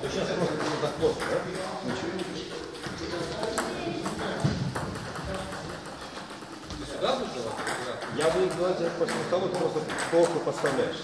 Сейчас просто будет плохо, да? Сюда будешь? Я буду делать это по всему столу, ты просто плохо подставляешь.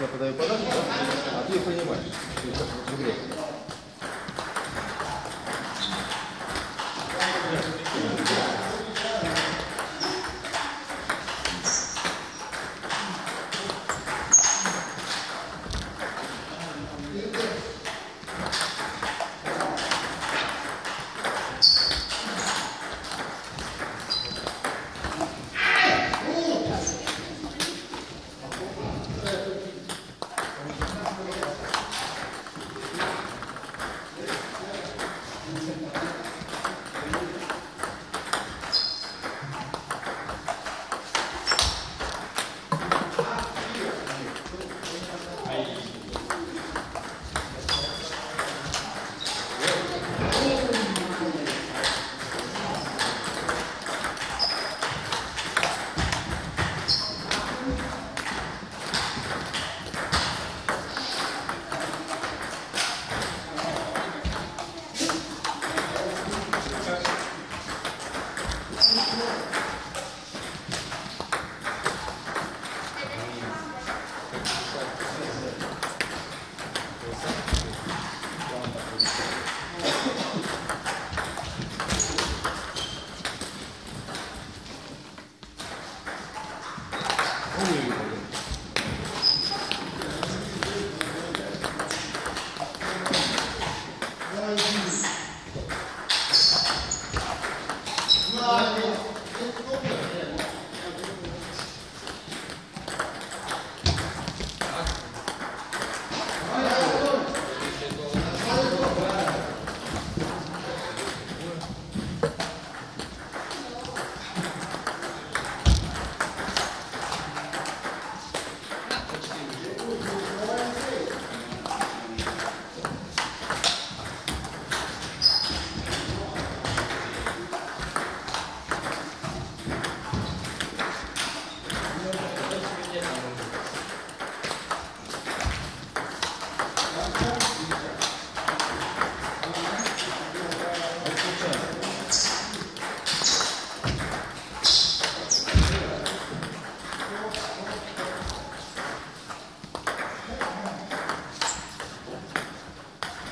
Я подаю подачу, да? а ты ее принимаешь.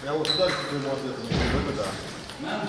Я вот дальше твоему ответу не буду, это да.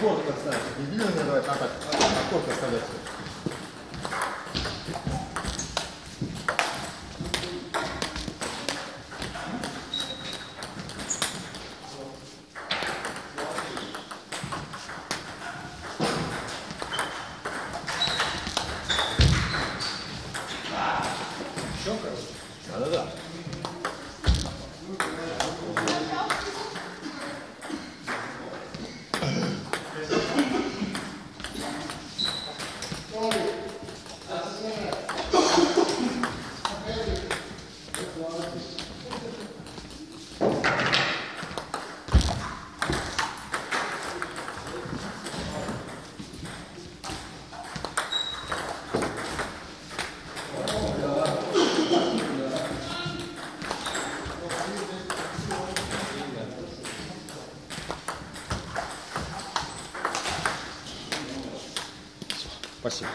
корт так ставишь. Не длинный давай, а так. А корт оставлять. Да-да-да. Спасибо.